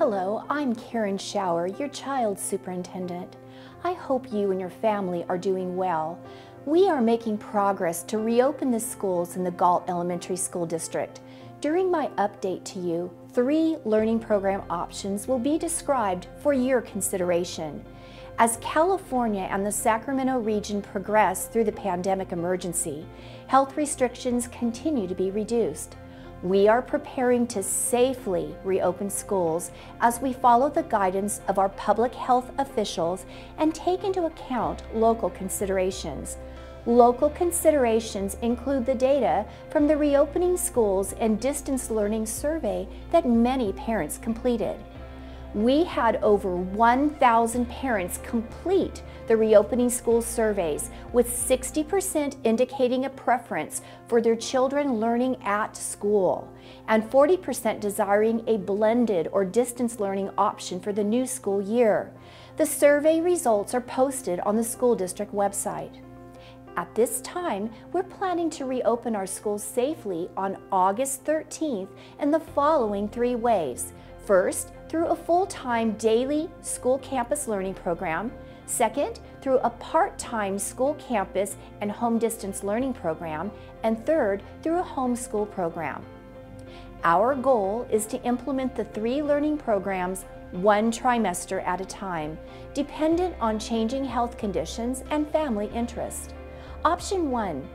Hello, I'm Karen Schauer, your child's superintendent. I hope you and your family are doing well. We are making progress to reopen the schools in the Galt Elementary School District. During my update to you, three learning program options will be described for your consideration. As California and the Sacramento region progress through the pandemic emergency, health restrictions continue to be reduced. We are preparing to safely reopen schools as we follow the guidance of our public health officials and take into account local considerations. Local considerations include the data from the Reopening Schools and Distance Learning Survey that many parents completed we had over 1,000 parents complete the reopening school surveys, with 60% indicating a preference for their children learning at school and 40% desiring a blended or distance learning option for the new school year. The survey results are posted on the school district website. At this time, we're planning to reopen our schools safely on August 13th in the following three ways. First, through a full-time daily school campus learning program. Second, through a part-time school campus and home distance learning program. And third, through a homeschool program. Our goal is to implement the three learning programs one trimester at a time, dependent on changing health conditions and family interest. Option one,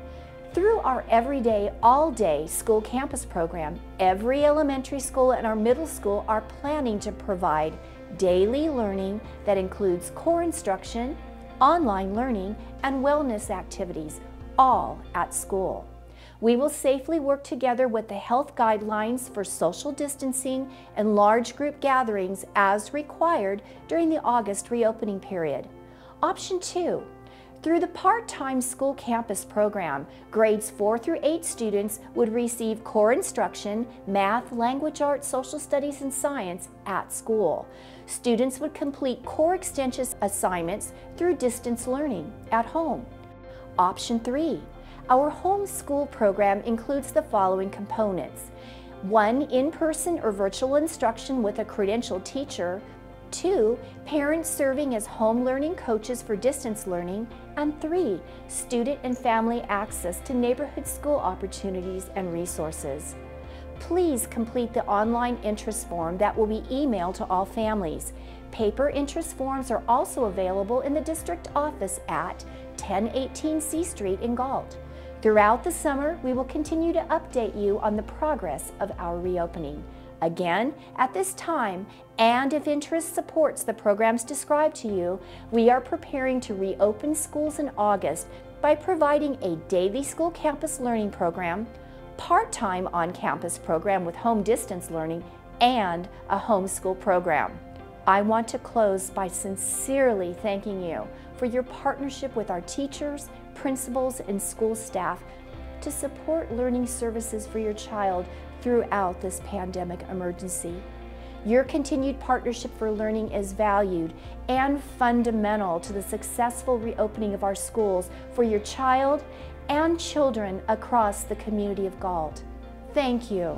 through our everyday, all day school campus program, every elementary school and our middle school are planning to provide daily learning that includes core instruction, online learning, and wellness activities, all at school. We will safely work together with the health guidelines for social distancing and large group gatherings as required during the August reopening period. Option two, through the part-time school campus program, grades 4 through 8 students would receive core instruction, math, language arts, social studies, and science at school. Students would complete core extension assignments through distance learning at home. Option 3. Our homeschool program includes the following components. One, in-person or virtual instruction with a credentialed teacher Two, parents serving as home learning coaches for distance learning. And three, student and family access to neighborhood school opportunities and resources. Please complete the online interest form that will be emailed to all families. Paper interest forms are also available in the district office at 1018 C Street in Galt. Throughout the summer, we will continue to update you on the progress of our reopening. Again, at this time, and if interest supports the programs described to you, we are preparing to reopen schools in August by providing a daily school campus learning program, part-time on-campus program with home distance learning, and a homeschool program. I want to close by sincerely thanking you for your partnership with our teachers, principals, and school staff to support learning services for your child throughout this pandemic emergency. Your continued partnership for learning is valued and fundamental to the successful reopening of our schools for your child and children across the community of Galt. Thank you.